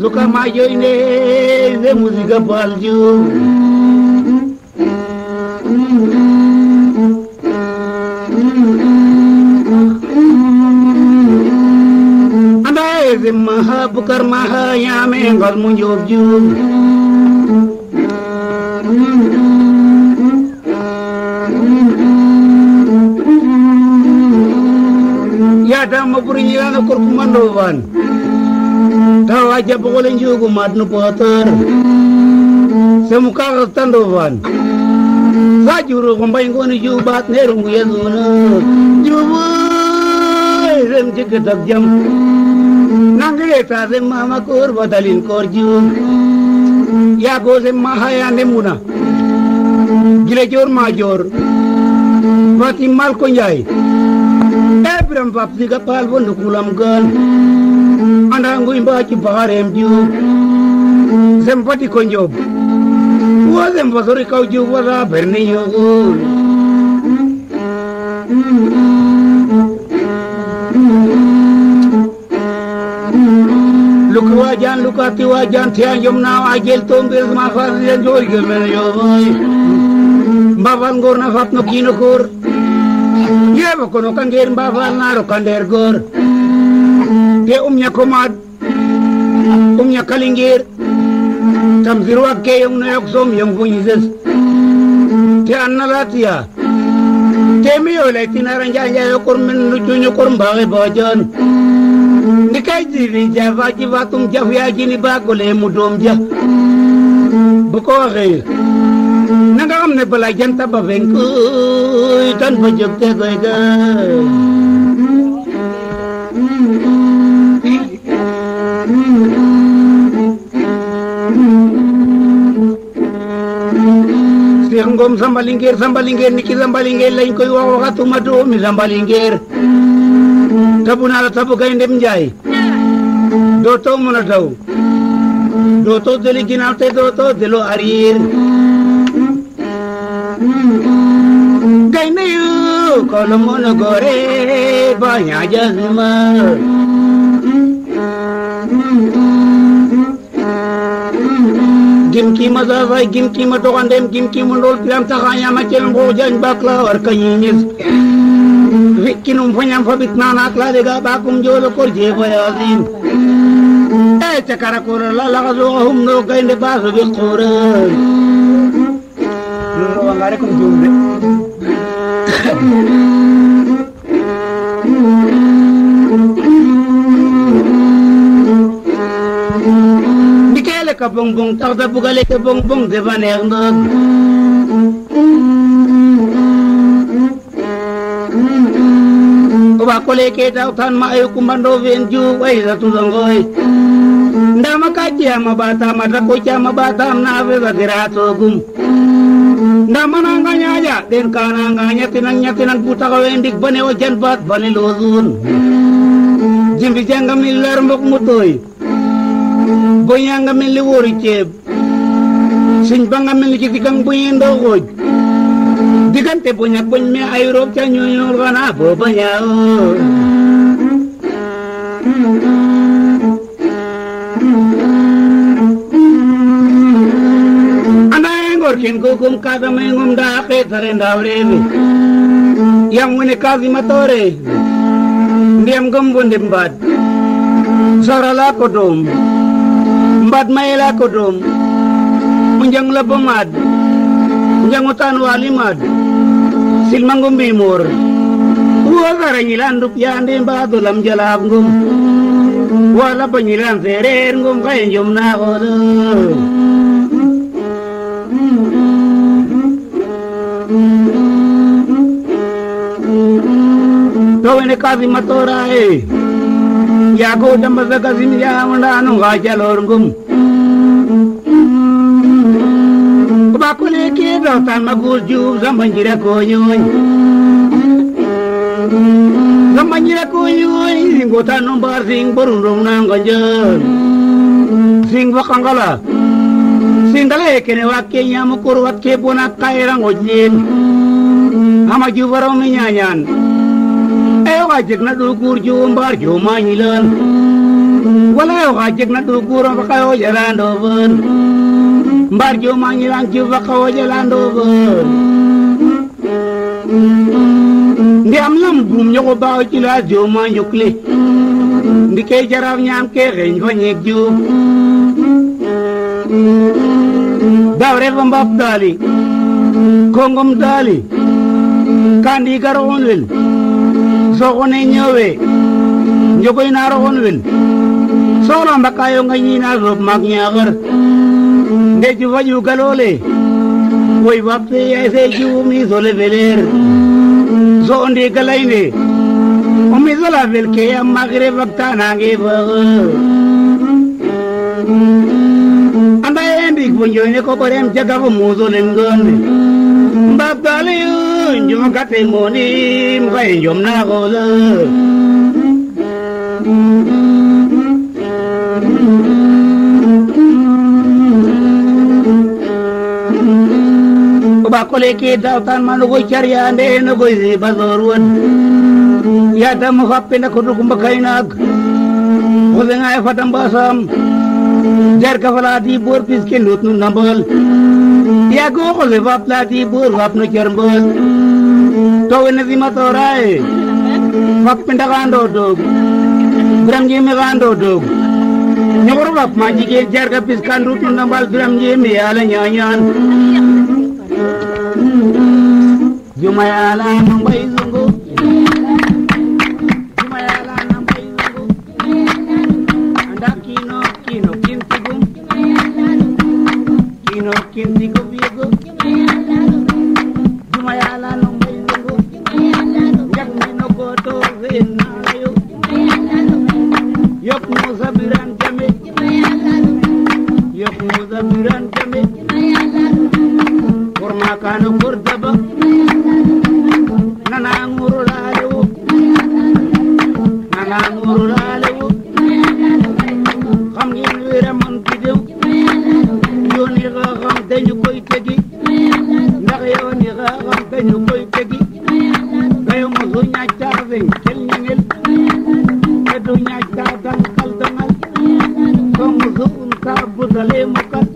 Nunca mais eu irei ver música baldio Andai maha bukar maha ya mengal munjobju Ya dama burinya na kurkumandovan Ya tawa jabbogole njuugu matnu pootor semu kakastando fan sa juro ko mbay ngoni juubaat neeru ngu yesuno juuboy sem jikkitak jam nangire ta sem mama koor batalin koor juum yago sem ma hayande muna gile joor ma joor fatim mal ko njaay ebram fap siga paal bo ndukulam gaan Rwanda nguimba chibahare mju Zempati konjobu konjob Waze mbazori wa waza yogu Lukwa jan lukati wa jan tiyan yom nao ajel tombez mafaz yan jori gemen yogu Mbavan gorna fatno kino kor Yebo kono kanger mbavan naro kander gor Mbavan te umnya komad umnya kalingir. Tam zirwa ke yung na yok som yung bunyizes te annalatia te mi yo le tinaran janja yo kur min lucu nyo kur mbage bajan. Ni kai jiri java ji vatum jafu ya jini ba gole mudom ja. Buko ge nanga am ne bala janta ba venku tan te Cheikh Ngom Samba niki Samba Linguère lañ koy wax madu, doomi Samba tabu naa tabu gay ndem Njaay doo taw mën a taw doo too deli ginnaaw te doo too deloo arrière gay na yu ko lu mën a ma gimki maza vai gimki ma dogandem gimki mundol pilam tahaya makel mbo jan bakla war kayinis vikkinum fanyam fabit nana kla dega bakum jolo kor je bayazin e chakara kor la la gazo hum no gainde baso bil khore ngare kum jumbe ka bong bong tarda bugale ka bong bong devan erndog ba kole ke ta than ma e ayu kumando ven ju, wai ra tu dongoi ndama ka ti ma ba ta ma ra ko cha ma ba ta na ve ba gira to gum. Ndama na nga nya ya, den ka na nga nya tinan nya tinan puta ko ven dik bane o jan bat bane lo zun. Jimbi jangam ilar mok mutoi Boya nga mel ni wori ceeb Sëñ ba nga mel ni ci diggam bu ñu ndaw xooj diggante bu ñak buñ me ay roog ca ñooñu xanaa booba ñaaw anda ngor ken ko kum kada may ngum da ke tare ndaw rewi yang wone kazi matore ndiyam gumbu ndimbad sarala ko dom mbad mayela ko dom munjang labamad munjang utan walimad silmangum bimur. Uwa karanyilan rupyande mbado lam jalab ngum. Wala panyilan serer ngum kain jom na kodo Tawene kazi matora eh Yago damba sa kazi miya manda anong kajalor ngum Bakule ke daw tan magul jub zambanjira ko nyoy Zambanjira ko nyoy nombar sing berundung nang ganjan Sing bakangala Sing dale kene wakke nyamukur wakke puna kairang ojin Ama jubarong minyanyan Eh wajib na dukur jumbar jumanyilan wala wa jik na du kuro ba kayo jalan do bun mbar jo ma ngi lan ju ba kayo jalan do bun am lam bum nyoko ba ci la jo ma nyukli. Ndi ke jaraw nyam ke reñ fa ñek ju. Daw re fa mbab dali kongom dali. Kandi garo on wel so ko ne ñowe njogoy na ro on wel soran bakayo ngayina rob magnyakar nde chuva yukalole woi vapte aise chumi sole veler. So onde kalaine umi sola velke amma gre vakta nange vag. Anda embi kunjoine kokorem chakavu muzolen gonde mbaptaliyo njom kate moni mkai njom nakola Thank you. akole ke dawtan man go charya ne no go zi bazorwan ya dam happe na kudu kumba kaina udenga e fatam basam jar ka falati bor pis ke lot nu nambal ya go ko le vaplati bor vapno charmbal to ne zima to rae vap pinda gando dog gram ji me gando dog nyoro vap ma ji ke jar ka pis kan rutu nambal gram ji me ala nyanyan Juma ya la nan bai zungo. Juma ya la nan bai zungo. Anda kino kino kintigo. Kino kintigo bigo. Juma ya la nan bai zungo. Jak mi no goto ven nayo. Yok mo zabiran jame. Yok mo zabiran jame. Kurma kanu kurdaba. man di déw yoon yi xaaxam dañu koy tegi. ndax yoon yi xaaxam dañu koy tegi. kayo mosu ñaaj taa weñ kel ñangel kedu ñaaj taa dang kal dangal. ko mosu un taa budale mukal